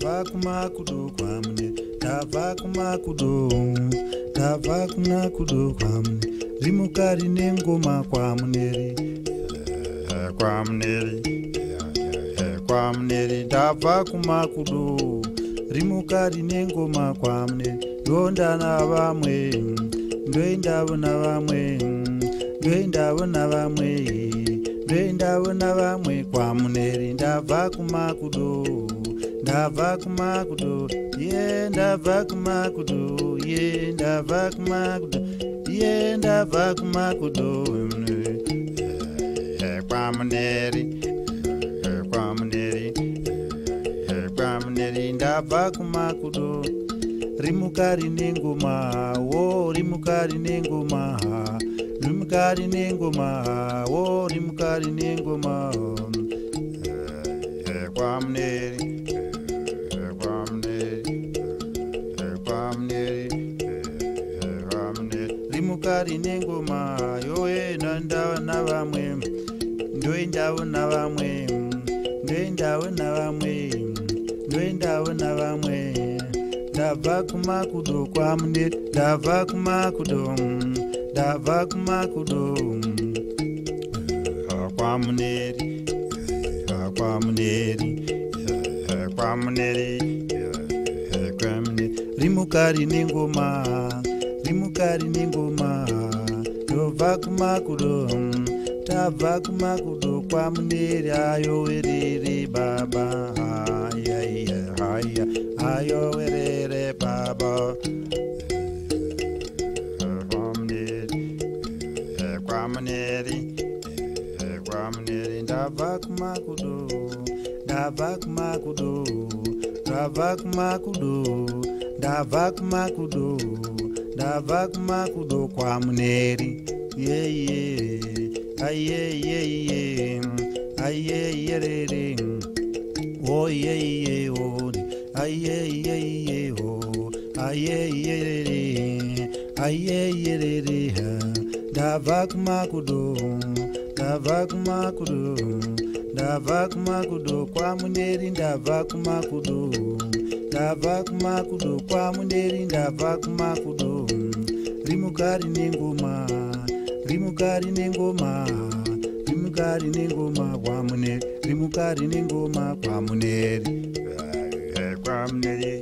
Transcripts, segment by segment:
tabva kumakudo kwamune tabva kumakudo tabva kuna kudo kwamune rimukari nengoma kwamuneri kwamuneri kwamuneri ndabva kumakudo rimukari nengoma kwamune eh, eh, eh, ndonda navamwe ndoindavo navamwe ndoindavo navamwe ndoindavo navamwe kwamuneri ndabva kumakudo ndabva kumakudo ye ndabva kumakudo ye ndabva kumakudo ye ndabva kumakudo kwamuneri kwamuneri kwamuneri ndabva kumakudo rimukari nengoma wo rimukari nengoma rimukari nengoma wo rimukari nengoma kwamuneri oh, hamneri eh, hamneri rimukari nengoma yoenda ndava navamwe ndoendawo navamwe ndoendawo navamwe ndoendawo navamwe ndabva kumakudo kwamuneri ndabva kumakudo ndabva kumakudo eh, kwamuneri eh, kwamuneri kwamuneri rimukari ningoma. rimukari nengoma yobva kumakudo tabva kumakudo kwamuneri ayowerere baba hayaya haya ayowerere baba kwamuneri kwamuneri ndabva kumakudo ndabva kumakudo ndabva kumakudo ndabva kumakudo ndabva kumakudo kwamuneri yeye ayeyeye ayeyerere oyeyeyo ayeyeyeyo ayeyerere ayeyerere ndabva kumakudo ndabva kumakudo ndabva kumakudo kwamuneri ndabva kumakudo ndabva kumakudo kwamunderi ndabva kumakudo rimukari nengoma rimukari nengoma rimukari nengoma kwamuneri rimukari nengoma kwamuneri eh, eh, kwamuneri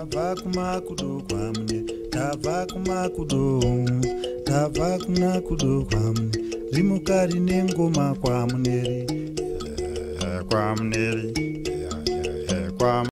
tabva kumakudo kwamune tabva kumakudo tabva kuna kudo kwamune rimuka rine ngoma kwamuneri eh, kwamuneri eh, eh,